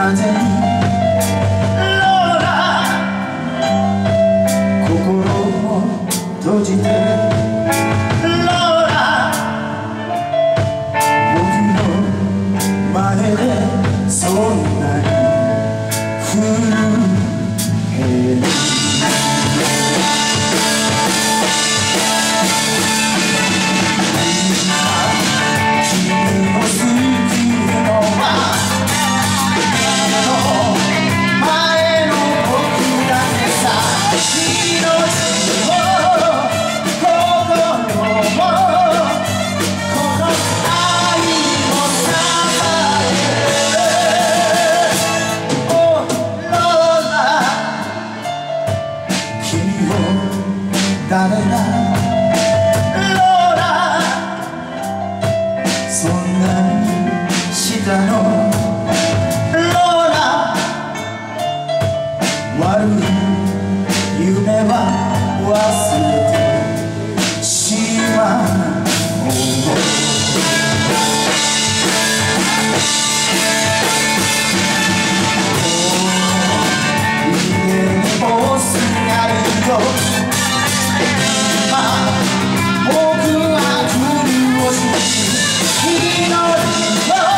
I'll take you. ローラそんなにしたのローラ悪い夢は忘れ Keep on, keep on.